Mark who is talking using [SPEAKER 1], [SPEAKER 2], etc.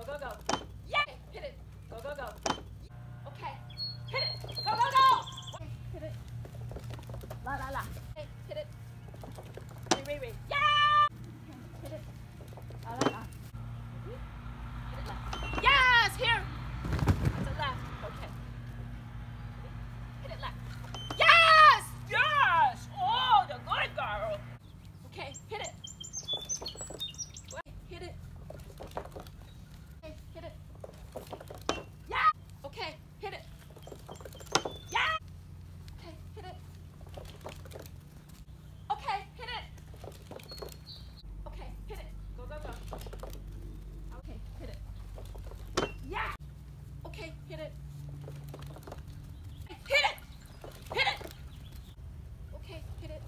[SPEAKER 1] Go, go, go. Yeah! Hit it. Go, go, go. Okay. Okay, hit it. Hit it! Hit it! Okay, hit it.